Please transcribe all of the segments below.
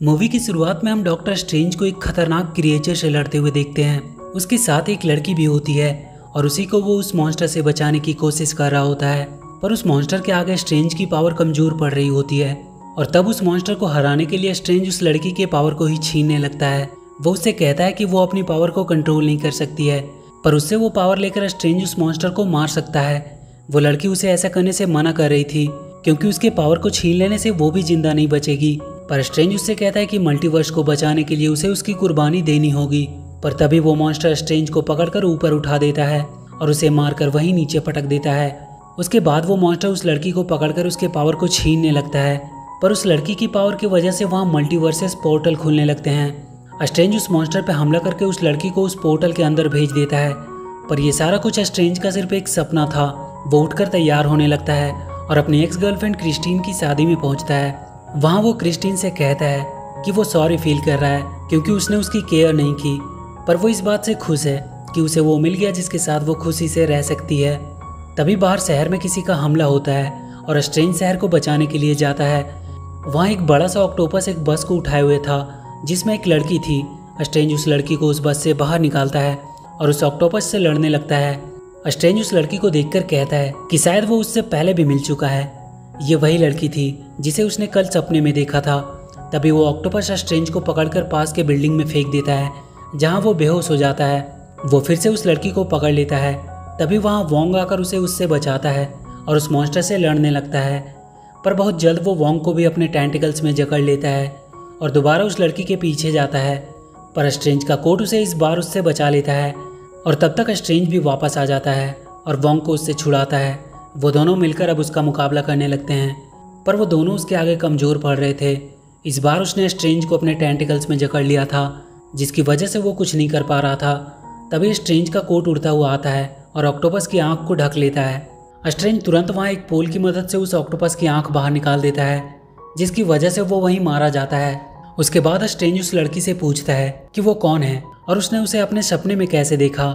Movie की शुरुआत में हम डॉक्टर स्ट्रेंज को एक खतरनाक क्रिएचर से लड़ते हुए देखते हैं। उसके साथ एक लड़की भी होती है और उसी को वो उस मॉन्स्टर से बचाने की कोशिश कर रहा होता है। पर उस मॉन्स्टर के आगे स्ट्रेंज की पावर कमज़ोर पड़ रही होती है और तब उस मॉन्स्टर को हराने के लिए स्ट्रेंज उस लड़की के पावर को ही छीनने लगता है। वो उससे कहता है कि वो अपनी पावर को कंट्रोल नहीं कर सकती है, पर उससे वो पावर लेकर स्ट्रेंज उस मॉन्स्टर को मार सकता है। वो लड़की उसे ऐसा करने से मना कर रही थी, क्योंकि उसके पावर को छीन लेने से वो भी ज़िंदा नहीं बचेगी। पर स्ट्रेंज उससे कहता है कि मल्टीवर्स को बचाने के लिए उसे उसकी कुर्बानी देनी होगी, पर तभी वो मॉन्स्टर स्ट्रेंज को पकड़कर ऊपर उठा देता है और उसे मारकर वहीं नीचे पटक देता है। उसके बाद वो मॉन्स्टर उस लड़की को पकड़कर उसके पावर को छीनने लगता है, पर उस लड़की की पावर की वजह से वहाँ मल्टीवर्सेस पोर्टल खुलने लगते हैं। स्ट्रेंज उस मॉन्स्टर पर हमला करके उस लड़की को उस पोर्टल के अंदर भेज देता है, पर यह सारा कुछ स्ट्रेंज का सिर्फ़ एक सपना था। वो उठकर तैयार होने लगता है और अपनी एक्स गर्लफ्रेंड क्रिस्टीन की शादी में पहुँचता है। वहाँ वो क्रिस्टीन से कहता है कि वो सॉरी फील कर रहा है क्योंकि उसने उसकी केयर नहीं की। पर वो इस बात से खुश है कि उसे वो मिल गया जिसके साथ वो खुशी से रह सकती है। तभी बाहर शहर में किसी का हमला होता है और स्ट्रेंज शहर को बचाने के लिए जाता है। वहाँ एक बड़ा सा ऑक्टोपस एक बस को उठाए हुए था, जिसमें एक लड़की थी। स्ट्रेंज उस लड़की को उस बस से बाहर निकालता है और उस ऑक्टोपस से लड़ने लगता है। स्ट्रेंज उस लड़की को देखकर कहता है कि शायद वो उससे पहले भी मिल चुका है। ये वही लड़की थी जिसे उसने कल सपने में देखा था। तभी वो ऑक्टोपस स्ट्रेंज को पकड़कर पास के बिल्डिंग में फेंक देता है, जहाँ वो बेहोश हो जाता है। वो फिर से उस लड़की को पकड़ लेता है। तभी वहाँ वोंग आकर उसे उससे बचाता है और उस मॉन्स्टर से लड़ने लगता है। पर बहुत जल्द वो वोंग को भी अपने टेंटिकल्स में जकड़ लेता है और दोबारा उस लड़की के पीछे जाता है। पर स्ट्रेंज का कोट उसे इस बार उससे बचा लेता है और तब तक स्ट्रेंज भी वापस आ जाता है और वोंग को उससे छुड़ाता है। वो दोनों मिलकर अब उसका मुकाबला करने लगते हैं। पर वो दोनों उसके आगे कमज़ोर पड़ रहे थे। इस बार उसने स्ट्रेंज को अपने टेंटिकल्स में जकड़ लिया था, जिसकी वजह से वो कुछ नहीं कर पा रहा था। तभी स्ट्रेंज का कोट उड़ता हुआ आता है और ऑक्टोपस की आँख को ढक लेता है। स्ट्रेंज तुरंत वहाँ एक पोल की मदद से उस ऑक्टोपस की आँख बाहर निकाल देता है, जिसकी वजह से वो वहीं मारा जाता है। उसके बाद स्ट्रेंज उस लड़की से पूछता है कि वो कौन है, और उसने उसे अपने सपने में कैसे देखा।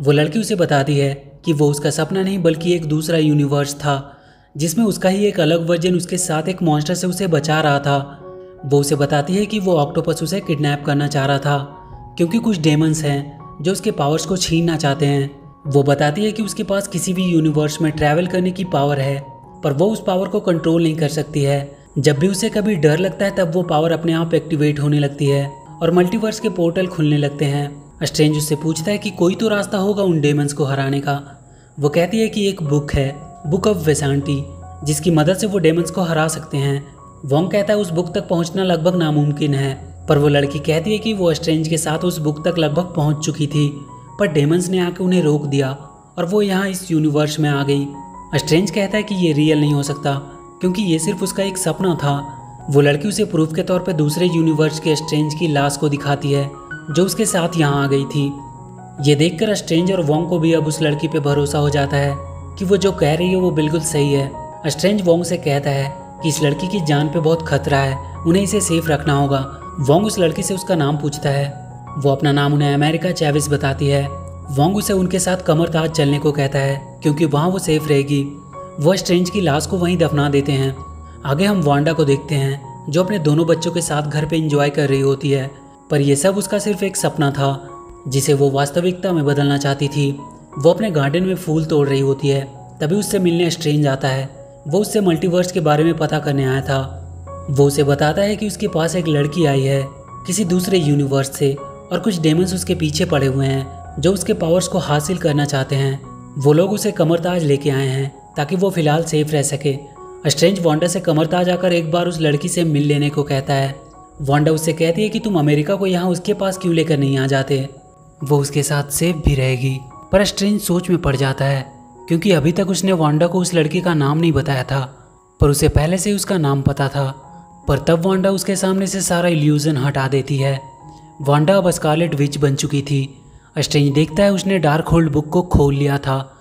वो लड़की उसे बताती है कि वो उसका सपना नहीं, बल्कि एक दूसरा यूनिवर्स था, जिसमें उसका ही एक अलग वर्जन उसके साथ एक मॉन्स्टर से उसे बचा रहा था। वो उसे बताती है कि वो ऑक्टोपस उसे किडनैप करना चाह रहा था, क्योंकि कुछ डेमंस हैं जो उसके पावर्स को छीनना चाहते हैं। वो बताती है कि उसके पास किसी भी यूनिवर्स में ट्रैवल करने की पावर है, पर वो उस पावर को कंट्रोल नहीं कर सकती है। जब भी उसे कभी डर लगता है, तब वो पावर अपने आप एक्टिवेट होने लगती है और मल्टीवर्स के पोर्टल खुलने लगते हैं। स्ट्रेंज उससे पूछता है कि कोई तो रास्ता होगा उन डेमंस को हराने का। वो कहती है कि एक बुक है, बुक ऑफ़ वेसांटी, जिसकी मदद से वो डेमंस को हरा सकते हैं। वोंग कहता है उस बुक तक पहुँचना लगभग नामुमकिन है, पर वो लड़की कहती है कि वो स्ट्रेंज के साथ उस बुक तक लगभग पहुँच चुकी थी, पर डेमंस ने आके उन्हें रोक दिया और वो यहाँ इस यूनिवर्स में आ गई। स्ट्रेंज कहता है कि ये रियल नहीं हो सकता, क्योंकि ये सिर्फ़ उसका एक सपना था। वो लड़की उसे प्रूफ के तौर पर दूसरे यूनिवर्स के स्ट्रेंज की लाश को दिखाती है, जो उसके साथ यहाँ आ गई थी। ये देखकर स्ट्रेंज और वोंग को भी अब उस लड़की पे भरोसा हो जाता है कि वो जो कह रही है वो बिल्कुल सही है। स्ट्रेंज वोंग से कहता है कि इस लड़की की जान पे बहुत खतरा है, उन्हें इसे सेफ़ रखना होगा। वोंग उस लड़की से उसका नाम पूछता है। वो अपना नाम उन्हें अमेरिका चैविस बताती है। वोंग उसे उनके साथ कमर ताज चलने को कहता है, क्योंकि वहाँ वो सेफ़ रहेगी। वो स्ट्रेंज की लाश को वहीं दफना देते हैं। आगे हम वांडा को देखते हैं, जो अपने दोनों बच्चों के साथ घर पे इंजॉय कर रही होती है। पर यह सब उसका सिर्फ़ एक सपना था। जिसे वो वास्तविकता में बदलना चाहती थी। वो अपने गार्डन में फूल तोड़ रही होती है। तभी उससे मिलने स्ट्रेंज आता है। वो उससे मल्टीवर्स के बारे में पता करने आया था। वो उसे बताता है कि उसके पास एक लड़की आई है, किसी दूसरे यूनिवर्स से, और कुछ डेमंस उसके पीछे पड़े हुए हैं, जो उसके पावर्स को हासिल करना चाहते हैं। वो लोग उसे कमरताज लेके आए हैं, ताकि वो फ़िलहाल सेफ़ रह सके। स्ट्रेंज वॉन्डर से कमरताज आकर एक बार उस लड़की से मिल लेने को कहता है। वांडा उससे कहती है कि तुम अमेरिका को यहाँ उसके पास क्यों लेकर नहीं आ जाते? वो उसके साथ सेफ़ भी रहेगी। पर स्ट्रेंज सोच में पड़ जाता है, क्योंकि अभी तक उसने वांडा को उस लड़की का नाम नहीं बताया था, पर उसे पहले से उसका नाम पता था। पर तब वांडा उसके सामने से सारा इल्यूजन हटा देती है। वांडा अब स्कारलेट विच बन चुकी थी। स्ट्रेंज देखता है उसने डार्क होल्ड बुक को खोल लिया था,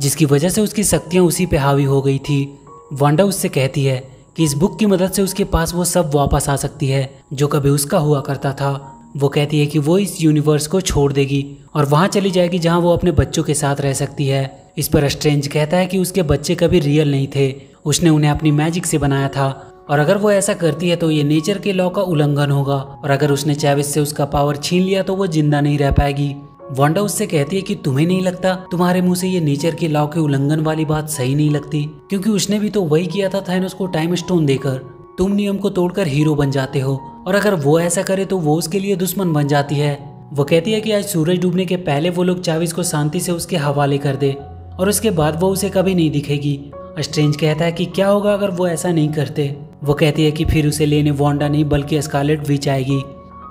जिसकी वजह से उसकी शक्तियाँ उसी पर हावी हो गई थी। वांडा उससे कहती है कि इस बुक की मदद से उसके पास वो सब वापस आ सकती है, जो कभी उसका हुआ करता था। वो कहती है कि वो इस यूनिवर्स को छोड़ देगी और वहाँ चली जाएगी जहाँ वो अपने बच्चों के साथ रह सकती है। इस पर स्ट्रेंज कहता है कि उसके बच्चे कभी रियल नहीं थे। उसने उन्हें अपनी मैजिक से बनाया था। और अगर वो ऐसा करती है तो ये नेचर के लॉ का उल्लंघन होगा। और अगर उसने चैविस से उसका पावर छीन लिया तो वो ज़िंदा नहीं रह पाएगी। वांडा उससे कहती है कि तुम्हें नहीं लगता? तुम्हारे मुँह से ये नेचर के लॉ के उल्लंघन वाली बात सही नहीं लगती। क्योंकि उसने भी तो वही किया था थैनोस को टाइम स्टोन देकर। तुम नियम को तोड़कर हीरो बन जाते हो। और अगर वो ऐसा करे तो वो उसके लिए दुश्मन बन जाती है। वो कहती है कि आज सूरज डूबने के पहले वो लोग चाविस को शांति से उसके हवाले कर दे, और उसके बाद वो उसे कभी नहीं दिखेगी। स्ट्रेंज कहता है कि क्या होगा अगर वो ऐसा नहीं करते? वो कहती है कि फिर उसे लेने वांडा नहीं, बल्कि स्कारलेट विच आएगी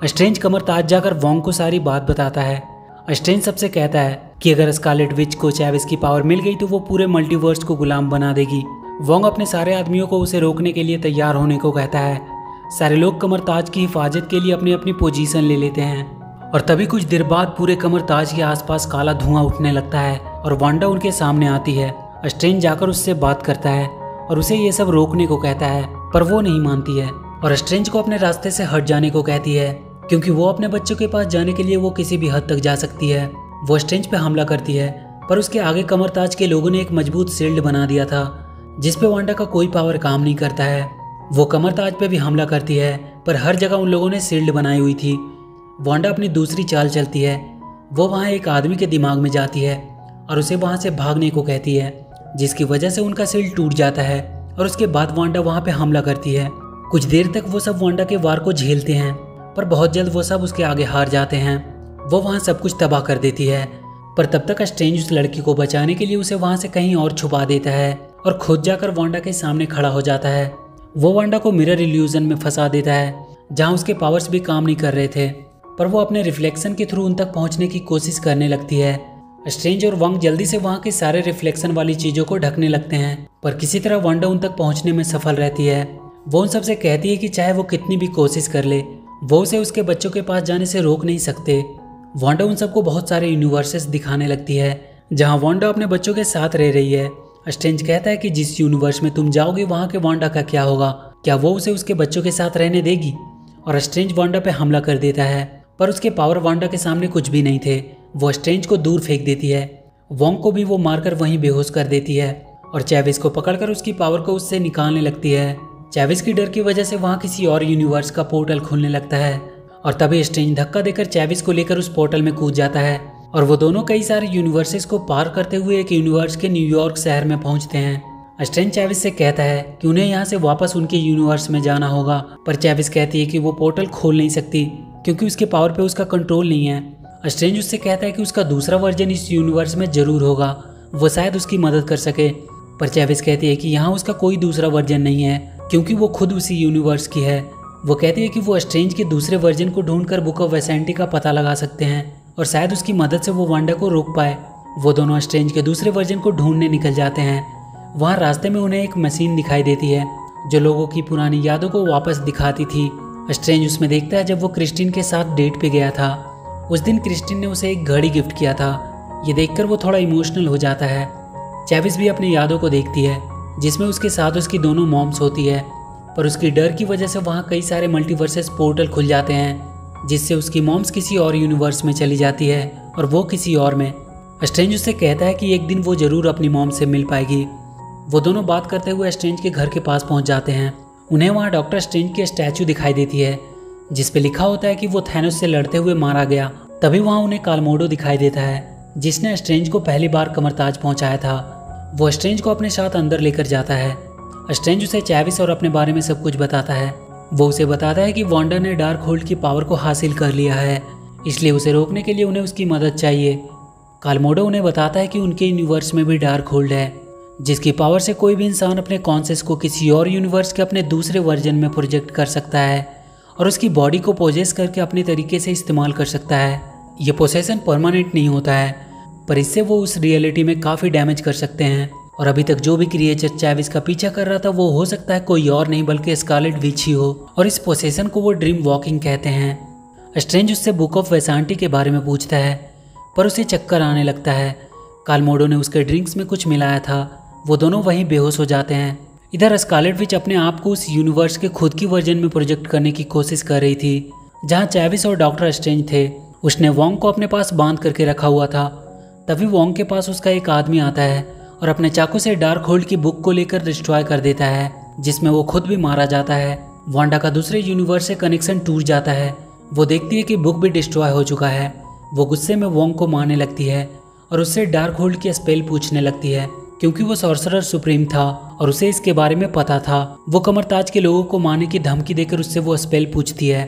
स्ट्रेंज कमर ताज जाकर वोंग को सारी बात बताता है। स्ट्रेंज सबसे कहता है कि अगर स्कारलेट विच को चैविस की पावर मिल गई तो वो पूरे मल्टीवर्स को गुलाम बना देगी। वोंग अपने सारे आदमियों को उसे रोकने के लिए तैयार होने को कहता है। सारे लोग कमर ताज की हिफाजत के लिए अपनी अपनी पोजीशन ले लेते हैं। और तभी कुछ देर बाद पूरे कमर ताज के आसपास काला धुआँ उठने लगता है और वांडा उनके सामने आती है। स्ट्रेन जाकर उससे बात करता है और उसे ये सब रोकने को कहता है, पर वो नहीं मानती है। और स्ट्रेंज को अपने रास्ते से हट जाने को कहती है, क्योंकि वो अपने बच्चों के पास जाने के लिए वो किसी भी हद तक जा सकती है। वो स्ट्रेंज पे हमला करती है, पर उसके आगे कमर ताज के लोगों ने एक मज़बूत शील्ड बना दिया था। जिसपे वांडा का कोई पावर काम नहीं करता है, वो कमर ताज पे भी हमला करती है, पर हर जगह उन लोगों ने शील्ड बनाई हुई थी। वांडा अपनी दूसरी चाल चलती है, वो वहाँ एक आदमी के दिमाग में जाती है और उसे वहाँ से भागने को कहती है, जिसकी वजह से उनका सिल टूट जाता है और उसके बाद वांडा वहाँ पे हमला करती है। कुछ देर तक वो सब वांडा के वार को झेलते हैं, पर बहुत जल्द वो सब उसके आगे हार जाते हैं। वो वहाँ सब कुछ तबाह कर देती है पर तब तक स्ट्रेंज उस लड़की को बचाने के लिए उसे वहाँ से कहीं और छुपा देता है और खुद जाकर वांडा के सामने खड़ा हो जाता है। वो वांडा को मिरर इल्यूजन में फंसा देता है, जहाँ उसके पावर्स भी काम नहीं कर रहे थे, पर वो अपने रिफ्लेक्शन के थ्रू उन तक पहुँचने की कोशिश करने लगती है। स्ट्रेंज और वंग जल्दी से वहाँ के सारे रिफ्लेक्शन वाली चीज़ों को ढकने लगते हैं, पर किसी तरह वांडा उन तक पहुँचने में सफल रहती है। वो उन सबसे कहती है कि चाहे वो कितनी भी कोशिश कर ले, वो उसे उसके बच्चों के पास जाने से रोक नहीं सकते। वांडा उन सबको बहुत सारे यूनिवर्सेस दिखाने लगती है, जहाँ वांडा अपने बच्चों के साथ रह रही है। स्ट्रेंज कहता है कि जिस यूनिवर्स में तुम जाओगे, वहाँ के वांडा का क्या होगा? क्या वो उसे उसके बच्चों के साथ रहने देगी? और स्ट्रेंज वांडा पे हमला कर देता है, पर उसके पावर वांडा के सामने कुछ भी नहीं थे। वो स्ट्रेंज को दूर फेंक देती है। वोंग को भी वो मारकर वहीं बेहोश कर देती है, और चैविस को पकड़कर उसकी पावर को उससे निकालने लगती है। चैविस की डर की वजह से वहाँ किसी और यूनिवर्स का पोर्टल खुलने लगता है। और तभी स्ट्रेंज धक्का देकर चैविस को लेकर उस पोर्टल में कूद जाता है और वो दोनों कई सारे यूनिवर्सेस को पार करते हुए एक यूनिवर्स के न्यूयॉर्क शहर में पहुँचते हैं। स्ट्रेंज चैविस से कहता है कि उन्हें यहाँ से वापस उनके यूनिवर्स में जाना होगा, पर चैविस कहती है कि वो पोर्टल खोल नहीं सकती, क्योंकि उसके पावर पे उसका कंट्रोल नहीं है। स्ट्रेंज उससे कहता है कि उसका दूसरा वर्जन इस यूनिवर्स में ज़रूर होगा, वो शायद उसकी मदद कर सके। पर चैविस कहती है कि यहाँ उसका कोई दूसरा वर्जन नहीं है, क्योंकि वो खुद उसी यूनिवर्स की है। वो कहती है कि वो स्ट्रेंज के दूसरे वर्जन को ढूंढकर बुक ऑफ़ वेसेंटी का पता लगा सकते हैं और शायद उसकी मदद से वो वांडा को रोक पाए। वो दोनों स्ट्रेंज के दूसरे वर्जन को ढूँढने निकल जाते हैं। वहाँ रास्ते में उन्हें एक मशीन दिखाई देती है, जो लोगों की पुरानी यादों को वापस दिखाती थी। स्ट्रेंज उसमें देखता है जब वो क्रिस्टिन के साथ डेट पे गया था। उस दिन क्रिस्टिन ने उसे एक घड़ी गिफ्ट किया था। ये देखकर वो थोड़ा इमोशनल हो जाता है। चैविस भी अपनी यादों को देखती है, जिसमें उसके साथ उसकी दोनों मॉम्स होती है। पर उसकी डर की वजह से वहाँ कई सारे मल्टीवर्सेस पोर्टल खुल जाते हैं, जिससे उसकी मॉम्स किसी और यूनिवर्स में चली जाती है और वो किसी और में। स्ट्रेंज उससे कहता है कि एक दिन वो ज़रूर अपनी मॉम से मिल पाएगी। वो दोनों बात करते हुए स्ट्रेंज के घर के पास पहुँच जाते हैं। उन्हें वहाँ डॉक्टर स्ट्रेंज की स्टैचू दिखाई देती है, जिस पे लिखा होता है कि वो थैनोस से लड़ते हुए मारा गया। तभी वहाँ उन्हें कालमोडो दिखाई देता है, जिसने स्ट्रेंज को पहली बार कमरताज पहुँचाया था। वो स्ट्रेंज को अपने साथ अंदर लेकर जाता है। स्ट्रेंज उसे चैविस और अपने बारे में सब कुछ बताता है। वो उसे बताता है कि वॉन्डर ने डार्क होल्ड की पावर को हासिल कर लिया है, इसलिए उसे रोकने के लिए उन्हें उसकी मदद चाहिए। कालमोडो उन्हें बताता है कि उनके यूनिवर्स में भी डार्क होल्ड है, जिसकी पावर से कोई भी इंसान अपने कॉन्सेस को किसी और यूनिवर्स के अपने दूसरे वर्जन में प्रोजेक्ट कर सकता है और उसकी बॉडी को पोजेस करके अपने तरीके से इस्तेमाल कर सकता है। ये पोसेसन परमानेंट नहीं होता है, पर इससे वो उस रियलिटी में काफ़ी डैमेज कर सकते हैं। और अभी तक जो भी क्रिएचर चैविस का पीछा कर रहा था, वो हो सकता है कोई और नहीं, बल्कि स्कारलेट विच ही हो। और इस पोसेसन को वो ड्रीम वॉकिंग कहते हैं। स्ट्रेंज उससे बुक ऑफ़ वेसांटी के बारे में पूछता है, पर उसे चक्कर आने लगता है। कालमोडो ने उसके ड्रिंक्स में कुछ मिलाया था। वो दोनों वहीं बेहोश हो जाते हैं। इधर स्कारलेट विच अपने आप को उस यूनिवर्स के खुद की वर्जन में प्रोजेक्ट करने की कोशिश कर रही थी, जहाँ चैविस और डॉक्टर स्ट्रेंज थे। उसने वोंग को अपने पास बाँध करके रखा हुआ था। तभी वोंग के पास उसका एक आदमी आता है। और अपने चाकू से डार्क होल्ड की बुक को लेकर डिस्ट्रॉय कर देता है, जिसमें वो खुद भी मारा जाता है। वांडा का दूसरे यूनिवर्स से कनेक्शन टूट जाता है। वो देखती है कि बुक भी डिस्ट्रॉय हो चुका है। वो गुस्से में वोंग को मारने लगती है और उससे डार्क होल्ड की स्पेल पूछने लगती है, क्योंकि वो सॉर्सरर सुप्रीम था और उसे इसके बारे में पता था। वो कमरताज के लोगों को मारने की धमकी देकर उससे वो स्पेल पूछती है।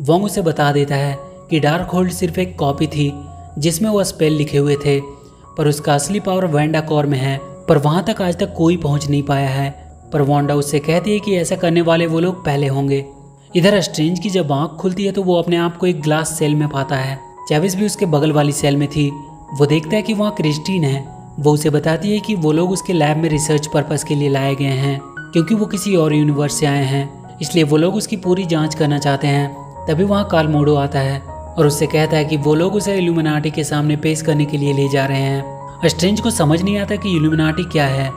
वोंग उसे बता देता है कि डार्क होल्ड सिर्फ़ एक कॉपी थी, जिसमें वो स्पेल लिखे हुए थे। पर उसका असली पावर वैंडा कौर में है, पर वहाँ तक आज तक कोई पहुँच नहीं पाया है। पर वांडा उससे कहती है कि ऐसा करने वाले वो लोग पहले होंगे। इधर स्ट्रेंज की जब आँख खुलती है तो वो अपने आप को एक ग्लास सेल में पाता है। चैविस भी उसके बगल वाली सेल में थी। वो देखता है कि वहाँ क्रिस्टीन है। वो उसे बताती है कि वो लोग उसके लैब में रिसर्च पर्पज के लिए लाए गए हैं, क्योंकि वो किसी और यूनिवर्स से आए हैं। इसलिए वो लोग उसकी पूरी जाँच करना चाहते हैं। तभी वहाँ काल मोडो आता है। और उससे कहता है कि वो लोग उसे इल्यूमिनाटी के सामने पेश करने के लिए ले जा रहे हैं। स्ट्रेंज को समझ नहीं आता कि इल्यूमिनाटी क्या है।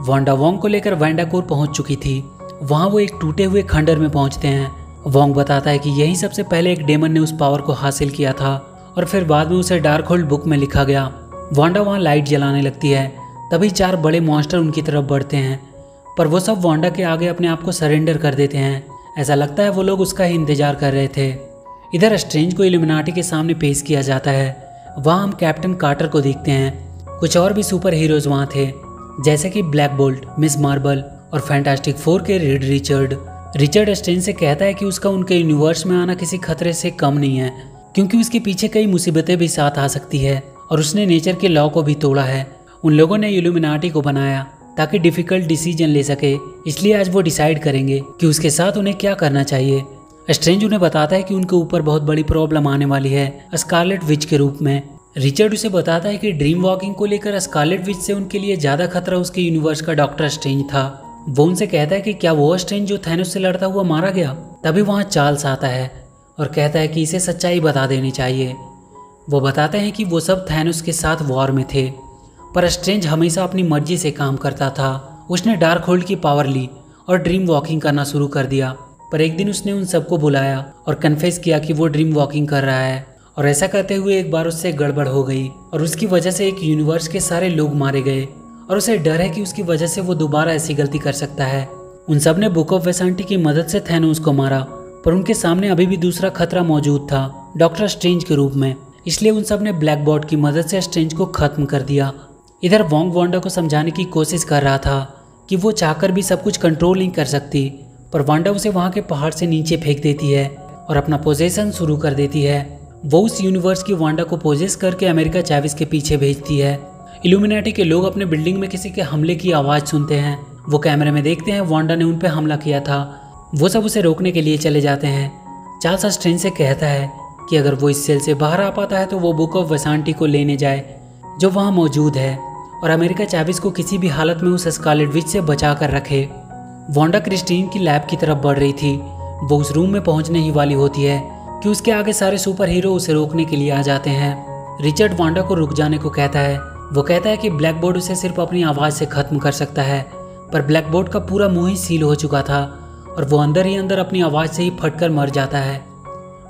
वांडा वोंग को लेकर वैंडाकोर पहुँच चुकी थी। वहाँ वो एक टूटे हुए खंडर में पहुँचते हैं। वोंग बताता है कि यही सबसे पहले एक डेमन ने उस पावर को हासिल किया था, और फिर बाद में उसे डार्क होल्ड बुक में लिखा गया। वांडा वहाँ लाइट जलाने लगती है। तभी चार बड़े मॉन्स्टर उनकी तरफ़ बढ़ते हैं। पर वो सब वांडा के आगे अपने आप को सरेंडर कर देते हैं। ऐसा लगता है वो लोग उसका ही इंतज़ार कर रहे थे। इधर स्ट्रेंज को इल्यूमिनाटी के सामने पेश किया जाता है। वहाँ हम कैप्टन कार्टर को देखते हैं। कुछ और भी सुपर हीरोज वहाँ थे, जैसे कि ब्लैक बोल्ट, मिस मार्बल और फैंटास्टिक फोर के रेड रिचर्ड। रिचर्ड स्टेन से कहता है कि उसका उनके यूनिवर्स में आना किसी खतरे से कम नहीं है, क्योंकि उसके पीछे कई मुसीबतें भी साथ आ सकती है, और उसने नेचर के लॉ को भी तोड़ा है। उन लोगों ने यूल्यूमिनाटी को बनाया ताकि डिफ़िकल्ट डिसीज़न ले सके, इसलिए आज वो डिसाइड करेंगे कि उसके साथ उन्हें क्या करना चाहिए। स्ट्रेंज उन्हें बताता है कि उनके ऊपर बहुत बड़ी प्रॉब्लम आने वाली है, स्कारलेट विच के रूप में। रिचर्ड उसे बताता है कि ड्रीम वॉकिंग को लेकर स्कारलेट विच से उनके लिए ज़्यादा खतरा उसके यूनिवर्स का डॉक्टर स्ट्रेंज था। वो उनसे कहता है कि क्या वो स्ट्रेंज जो थैनोस से लड़ता हुआ मारा गया, तभी वहाँ चार्ल्स आता है और कहता है कि इसे सच्चाई बता देनी चाहिए। वो बताते हैं कि वो सब थैनोस के साथ वॉर में थे, पर स्ट्रेंज हमेशा अपनी मर्ज़ी से काम करता था। उसने डार्क होल्ड की पावर ली और ड्रीम वॉकिंग करना शुरू कर दिया। पर एक दिन उसने उन सबको बुलाया और कन्फेस किया कि वो ड्रीम वॉकिंग कर रहा है। और ऐसा करते हुए एक बार उससे गड़बड़ हो गई और उसकी वजह से एक यूनिवर्स के सारे लोग मारे गए। और उसे डर है कि उसकी वजह से वो दोबारा ऐसी गलती कर सकता है। उन सबने बुक ऑफ़ वेसांटी की मदद से थैनोस को मारा, पर उनके सामने अभी भी दूसरा खतरा मौजूद था डॉक्टर स्ट्रेंज के रूप में। इसलिए उन सबने ब्लैक बोर्ड की मदद से स्ट्रेंज को खत्म कर दिया। इधर वोंग वांडा को समझाने की कोशिश कर रहा था कि वो चाहकर भी सब कुछ कंट्रोल नहीं कर सकती। पर वांडा उसे वहाँ के पहाड़ से नीचे फेंक देती है और अपना पोजेशन शुरू कर देती है। वो उस यूनिवर्स की वांडा को पोजेस करके अमेरिका चाविस के पीछे भेजती है। इल्यूमिनाटी के लोग अपने बिल्डिंग में किसी के हमले की आवाज़ सुनते हैं। वो कैमरे में देखते हैं वांडा ने उन पर हमला किया था। वो सब उसे रोकने के लिए चले जाते हैं। चार्ल्स स्ट्रेन से कहता है कि अगर वो इस सेल से बाहर आ पाता है तो वो बुक ऑफ़ वसांटी को लेने जाए, जो वहाँ मौजूद है, और अमेरिका चाविस को किसी भी हालत में उस स्कारलेट विच से बचा कर रखे। वांडा क्रिस्टीन की लैब की तरफ़ बढ़ रही थी। वो उस रूम में पहुँचने ही वाली होती है कि उसके आगे सारे सुपर हीरो उसे रोकने के लिए आ जाते हैं। रिचर्ड वांडा को रुक जाने को कहता है। वो कहता है कि ब्लैक बोर्ड उसे सिर्फ़ अपनी आवाज़ से ख़त्म कर सकता है, पर ब्लैक बोर्ड का पूरा मुँह ही सील हो चुका था और वो अंदर ही अंदर अपनी आवाज़ से ही फटकर मर जाता है।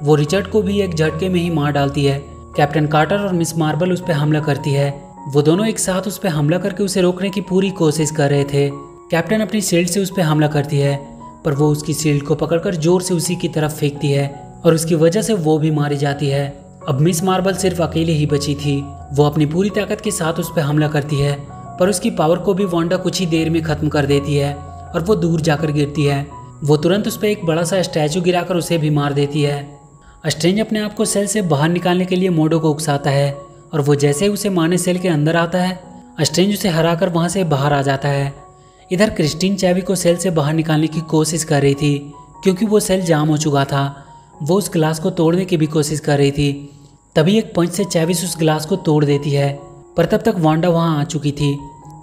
वो रिचर्ड को भी एक झटके में ही मार डालती है। कैप्टन कार्टर और मिस मार्बल उस पर हमला करती है। वो दोनों एक साथ उस पर हमला करके उसे रोकने की पूरी कोशिश कर रहे थे। कैप्टन अपनी शील्ड से उस पर हमला करती है, पर वो उसकी शील्ड को पकड़कर ज़ोर से उसी की तरफ़ फेंकती है, और उसकी वजह से वो भी मारी जाती है। अब मिस मार्बल सिर्फ़ अकेले ही बची थी। वो अपनी पूरी ताकत के साथ उस पर हमला करती है, पर उसकी पावर को भी वांडा कुछ ही देर में खत्म कर देती है, और वो दूर जाकर गिरती है। वो तुरंत उस पर एक बड़ा सा स्टैचू गिराकर उसे भी मार देती है। स्ट्रेंज अपने आप को सेल से बाहर निकालने के लिए मोडो को उकसाता है, और वो जैसे ही उसे मारने सेल के अंदर आता है, स्ट्रेंज उसे हराकर वहाँ से बाहर आ जाता है। इधर क्रिस्टीन चैवी को सेल से बाहर निकालने की कोशिश कर रही थी, क्योंकि वो सेल जाम हो चुका था। वो उस गिलास को तोड़ने की भी कोशिश कर रही थी। तभी एक पंच से चैविस उस गिलास को तोड़ देती है, पर तब तक वांडा वहाँ आ चुकी थी।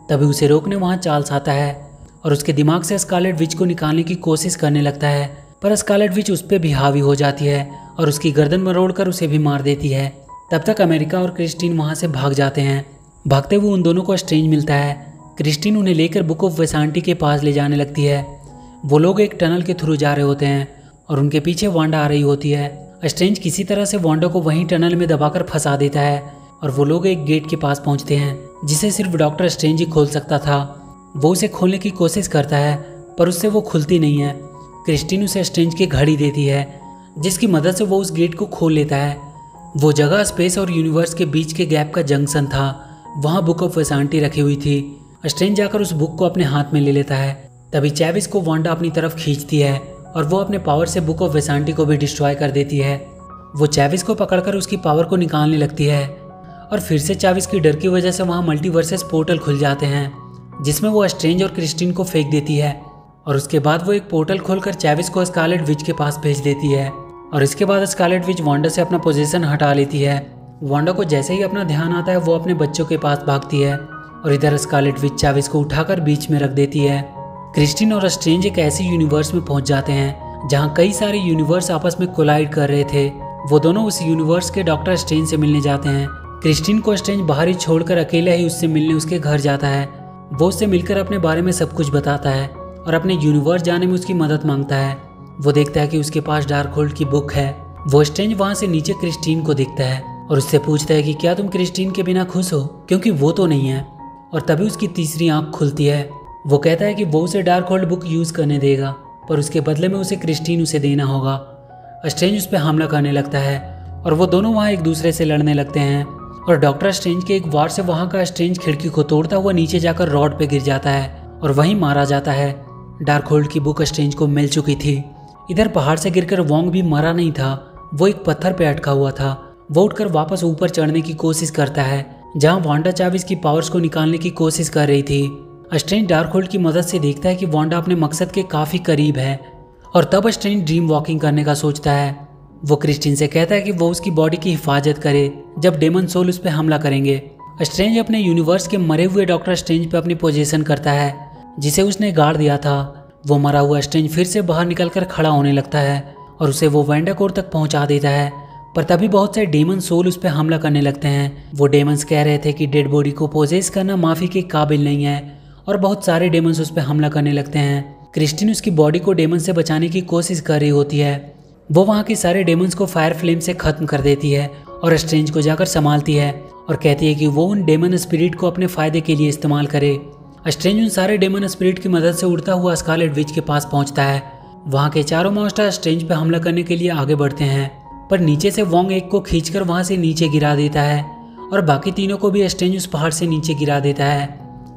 तभी उसे रोकने वहाँ चार्ल्स आता है, और उसके दिमाग से स्कारलेट विच को निकालने की कोशिश करने लगता है, पर स्कारलेट विच उस पर भी हावी हो जाती है, और उसकी गर्दन मरोड़ कर उसे भी मार देती है। तब तक अमेरिका और क्रिस्टीन वहाँ से भाग जाते हैं। भागते हुए उन दोनों को स्ट्रेंज मिलता है। क्रिस्टीन उन्हें लेकर बुक ऑफ़ वेसांटी के पास ले जाने लगती है। वो लोग एक टनल के थ्रू जा रहे होते हैं और उनके पीछे वांडा आ रही होती है। स्ट्रेंज किसी तरह से वांडा को वहीं टनल में दबाकर फंसा देता है और वो लोग एक गेट के पास पहुँचते हैं, जिसे सिर्फ़ डॉक्टर स्ट्रेंज ही खोल सकता था। वो उसे खोलने की कोशिश करता है, पर उससे वो खुलती नहीं है। क्रिस्टिन उसे स्ट्रेंज की घड़ी देती है, जिसकी मदद से वो उस गेट को खोल लेता है। वो जगह, स्पेस और यूनिवर्स के बीच के गैप का जंक्शन था। वहाँ बुक ऑफ़ वेसांटी रखी हुई थी। स्ट्रेंज जाकर उस बुक को अपने हाथ में ले लेता है। तभी चैविस को वांडा अपनी तरफ़ खींचती है और वो अपने पावर से बुक ऑफ़ वेसांटी को भी डिस्ट्रॉय कर देती है। वो चैविस को पकड़कर उसकी पावर को निकालने लगती है और फिर से चाविस की डर की वजह से वहाँ मल्टीवर्सेस पोर्टल खुल जाते हैं, जिसमें वो स्ट्रेंज और क्रिस्टिन को फेंक देती है और उसके बाद वो एक पोर्टल खोलकर चैविस को स्कारलेट विच के पास भेज देती है और इसके बाद स्कारलेट विच वांडा से अपना पोजीशन हटा लेती है। वांडा को जैसे ही अपना ध्यान आता है, वो अपने बच्चों के पास भागती है। और इधर स्कारलेट विच चाविस को उठाकर बीच में रख देती है। क्रिस्टिन और स्ट्रेंज एक ऐसी यूनिवर्स में पहुँच जाते हैं, जहाँ कई सारे यूनिवर्स आपस में कोलाइड कर रहे थे। वो दोनों उस यूनिवर्स के डॉक्टर स्ट्रेंज से मिलने जाते हैं। क्रिस्टिन को स्ट्रेंज बाहर ही छोड़कर अकेले ही उससे मिलने उसके घर जाता है। वो उससे मिलकर अपने बारे में सब कुछ बताता है और अपने यूनिवर्स जाने में उसकी मदद माँगता है। वो देखता है कि उसके पास डार्क होल्ड की बुक है। वो स्ट्रेंज वहाँ से नीचे क्रिस्टीन को देखता है और उससे पूछता है कि क्या तुम क्रिस्टीन के बिना खुश हो? क्योंकि वो तो नहीं है। और तभी उसकी तीसरी आँख खुलती है। वो कहता है कि वो उसे डार्क होल्ड बुक यूज़ करने देगा, पर उसके बदले में उसे क्रिस्टीन उसे देना होगा। स्ट्रेंज उस पर हमला करने लगता है, और वो दोनों वहाँ एक दूसरे से लड़ने लगते हैं। और डॉक्टर स्ट्रेंज के एक वार से वहाँ का स्ट्रेंज खिड़की को तोड़ता हुआ नीचे जाकर रॉड पे गिर जाता है, और वहीं मारा जाता है। डार्क होल्ड की बुक स्ट्रेंज को मिल चुकी थी। इधर पहाड़ से गिरकर वोंग भी मरा नहीं था, वो एक पत्थर पे अटका हुआ था। वो उठकर वापस ऊपर चढ़ने की कोशिश करता है। जहाँ वांडा चाविस की पावर्स को निकालने की कोशिश कर रही थी। स्ट्रेंज डार्क होल्ड की मदद से देखता है कि वांडा अपने मकसद के काफ़ी करीब है और तब स्ट्रेंज ड्रीम वॉकिंग करने का सोचता है। वो क्रिस्टिन से कहता है कि वो उसकी बॉडी की हिफाजत करे, जब डेमन सोल उस पर हमला करेंगे। स्ट्रेंज अपने यूनिवर्स के मरे हुए डॉक्टर स्ट्रेंज पे अपनी पोजीशन करता है, जिसे उसने गाड़ दिया था। वो मरा हुआ स्ट्रेंज फिर से बाहर निकलकर खड़ा होने लगता है और उसे वो वेंडाकोर तक पहुँचा देता है। पर तभी बहुत से डेमन सोल उस पर हमला करने लगते हैं। वो डेमंस कह रहे थे कि डेड बॉडी को पोजेस करना माफ़ी के काबिल नहीं है और बहुत सारे डेमन्स उस पर हमला करने लगते हैं। क्रिस्टिन उसकी बॉडी को डेमन से बचाने की कोशिश कर रही होती है। वो वहाँ के सारे डेमंस को फायर फ्लेम से खत्म कर देती है और स्ट्रेंज को जाकर संभालती है और कहती है कि वो उन डेमन स्पिरिट को अपने फ़ायदे के लिए इस्तेमाल करे। स्ट्रेंज उन सारे डेमन स्पिरिट की मदद से उड़ता हुआ स्कारलेट विच के पास पहुँचता है। वहाँ के चारों मॉन्स्टर स्ट्रेंज पर हमला करने के लिए आगे बढ़ते हैं। पर नीचे से वोंग एक को खींचकर वहाँ से नीचे गिरा देता है और बाकी तीनों को भी स्ट्रेंज उस पहाड़ से नीचे गिरा देता है।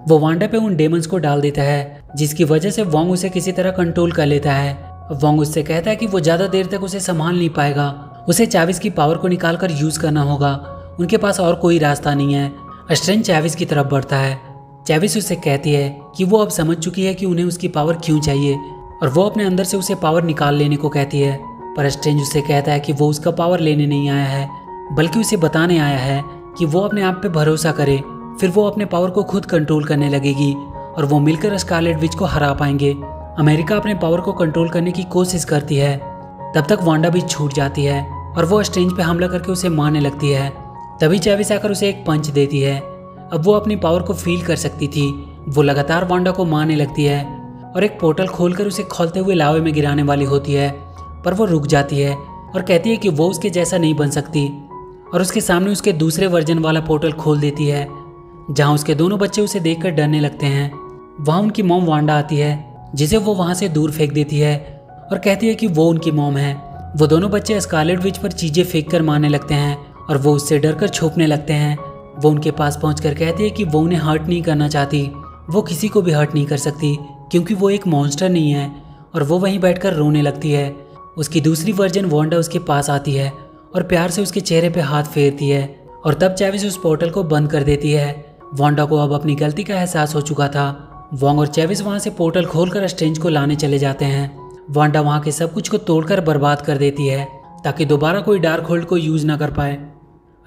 वो वांडा पे उन डेमंस को डाल देता है, जिसकी वजह से वोंग उसे किसी तरह कंट्रोल कर लेता है। वोंग उससे कहता है कि वो ज़्यादा देर तक उसे संभाल नहीं पाएगा। उसे चाविस की पावर को निकाल कर यूज़ करना होगा। उनके पास और कोई रास्ता नहीं है। स्ट्रेंज चाविस की तरफ़ बढ़ता है। चैविस उससे कहती है कि वो अब समझ चुकी है कि उन्हें उसकी पावर क्यों चाहिए, और वो अपने अंदर से उसे पावर निकाल लेने को कहती है। पर स्ट्रेंज उसे कहता है कि वो उसका पावर लेने नहीं आया है, बल्कि उसे बताने आया है कि वो अपने आप पे भरोसा करे, फिर वो अपने पावर को खुद कंट्रोल करने लगेगी और वो मिलकर स्कारलेट विच को हरा पाएँगे। अमेरिका अपने पावर को कंट्रोल करने की कोशिश करती है, तब तक वांडा भी छूट जाती है और वो स्ट्रेंज पे हमला करके उसे मारने लगती है। तभी चैविस आकर उसे एक पंच देती है। अब वो अपनी पावर को फील कर सकती थी। वो लगातार वांडा को मारने लगती है और एक पोर्टल खोलकर उसे खोलते हुए लावे में गिराने वाली होती है। पर वो रुक जाती है और कहती है कि वो उसके जैसा नहीं बन सकती। और उसके सामने उसके दूसरे वर्जन वाला पोर्टल खोल देती है, जहाँ उसके दोनों बच्चे उसे देखकर डरने लगते हैं। वहाँ उनकी मोम वांडा आती है, जिसे वो वहाँ से दूर फेंक देती है और कहती है कि वो उनकी मोम है। वो दोनों बच्चे स्कारलेट विच पर चीज़ें फेंक कर मारने लगते हैं और वो उससे डर कर छुपने लगते हैं। वो उनके पास पहुँच कर कहती है कि वो उन्हें हर्ट नहीं करना चाहती। वो किसी को भी हर्ट नहीं कर सकती, क्योंकि वो एक मॉन्स्टर नहीं है और वो वहीं बैठकर रोने लगती है। उसकी दूसरी वर्जन वोंडा उसके पास आती है और प्यार से उसके चेहरे पर हाथ फेरती है और तब चैविस उस पोर्टल को बंद कर देती है। वोंडा को अब अपनी गलती का एहसास हो चुका था। वोंग और चैविस वहाँ से पोर्टल खोलकर स्ट्रेंज को लाने चले जाते हैं। वांडा वहाँ के सब कुछ को तोड़कर बर्बाद कर देती है ताकि दोबारा कोई डार्क होल्ड को यूज़ ना कर पाए।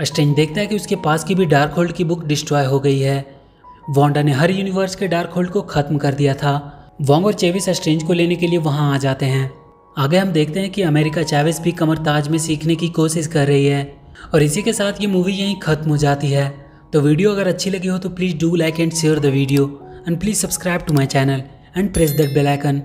स्ट्रेंज देखता है कि उसके पास की भी डार्क होल्ड की बुक डिस्ट्रॉय हो गई है। वांडा ने हर यूनिवर्स के डार्क होल्ड को खत्म कर दिया था। वोंग और चेविस स्ट्रेंज को लेने के लिए वहाँ आ जाते हैं। आगे हम देखते हैं कि अमेरिका चावेस भी कमर ताज में सीखने की कोशिश कर रही है और इसी के साथ ये मूवी यहीं खत्म हो जाती है। तो वीडियो अगर अच्छी लगी हो तो please do like and share the video and please subscribe to my channel and press that icon